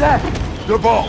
that? The ball.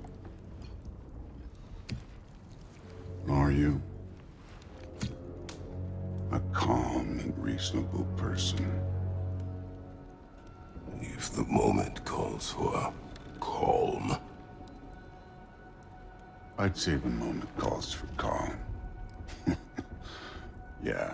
Are you? A calm and reasonable person. If the moment calls for calm. I'd say the moment calls for calm. yeah.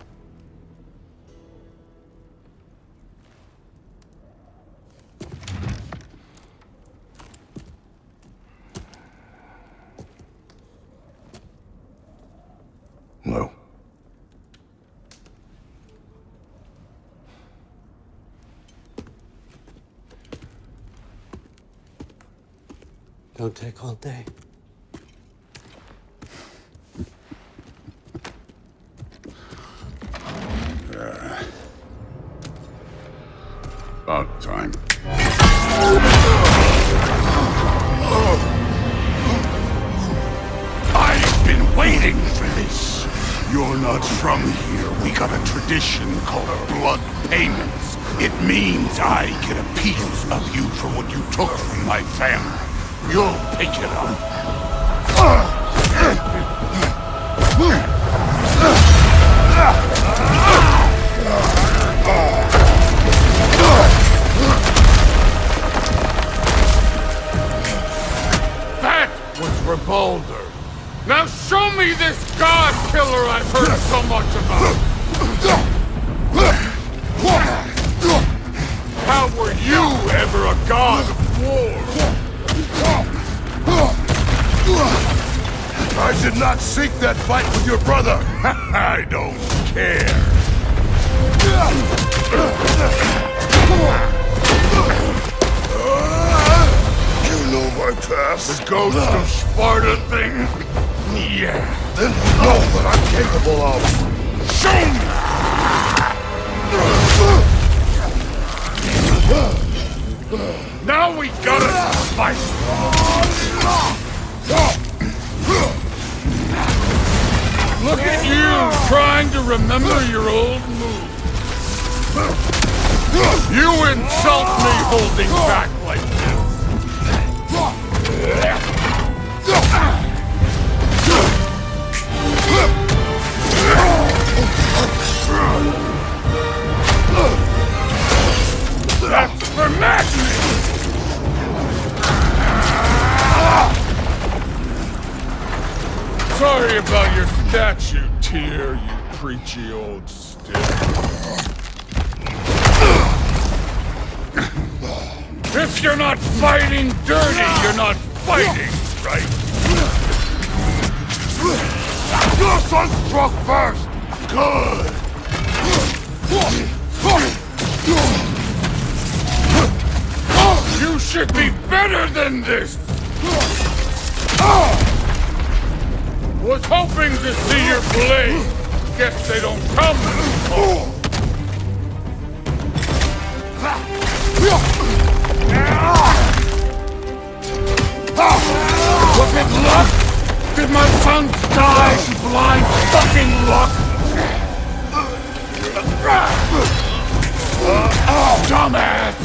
No. Don't take all day. Uh, about time. I've been waiting for this. You're not from here. We got a tradition called blood payments. It means I get a piece of you for what you took from my family. You'll pick it up. That was Baldur. Now show me this god killer I've heard so much about. How were you ever a god of war? I did not seek that fight with your brother. I don't care. You know my past. The ghost of Sparta thing? Yeah. Then know what I'm capable of. Show me! Now we gotta fight! Look at you trying to remember your old moves. You insult me holding back like this. Sorry about your statue, Tyr, you preachy old stick. If you're not fighting dirty, you're not fighting, right? Your son struck first. Good. You should be better than this! Was hoping to see your blade. Guess they don't come tall. Look luck! Did my sons die blind fucking luck? Dumbass!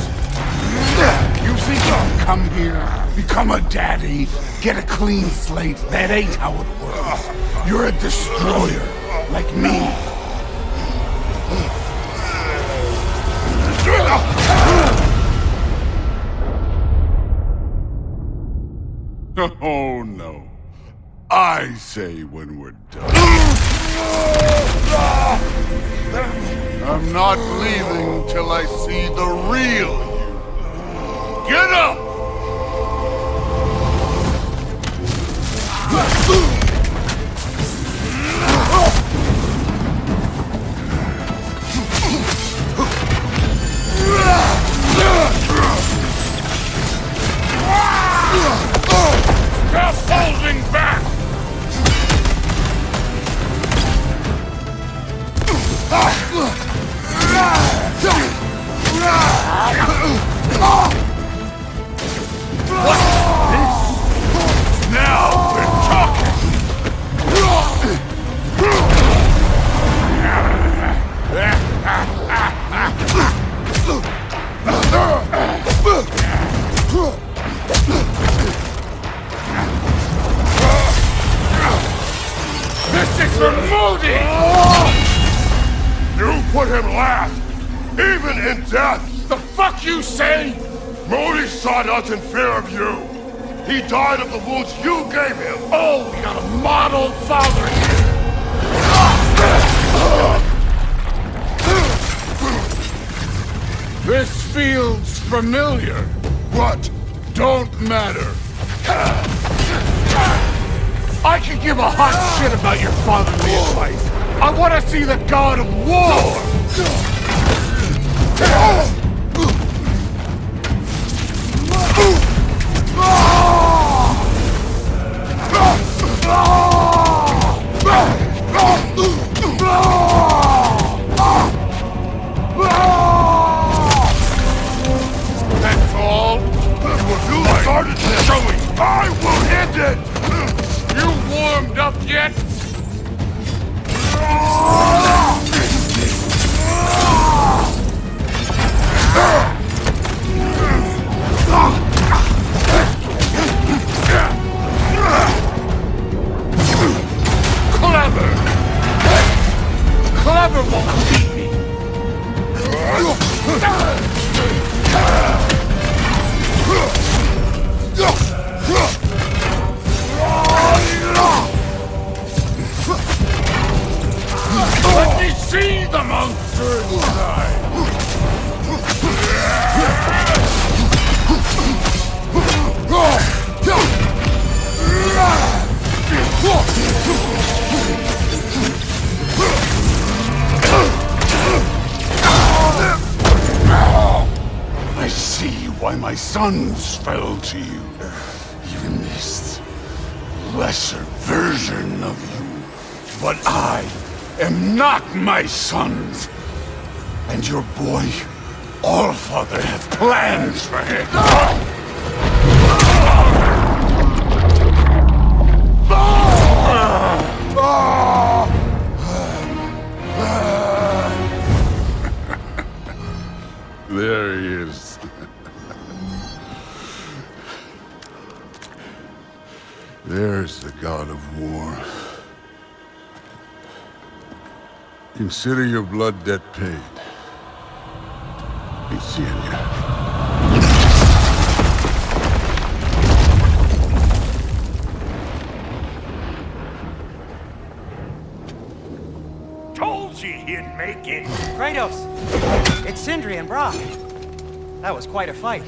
You think you can come here, become a daddy, get a clean slate? That ain't how it works. You're a destroyer, like me. Oh no. I say when we're done. I'm not leaving till I see the real you. Get up! Modi! You put him last, even in death! The fuck you say? Modi saw in fear of you. He died of the wounds you gave him. Oh, we got a model father here. This feels familiar. What? Don't matter. I can give a hot shit about your fatherly advice. I want to see the god of war! See the monster inside! I see why my sons fell to you. Even this lesser version of you. But I am not my sons. And your boy, Allfather, have plans for him. There he is. There's the god of war. Consider your blood debt paid. Be seeing you. Told you he'd make it. Kratos! It's Sindri and Brok. That was quite a fight.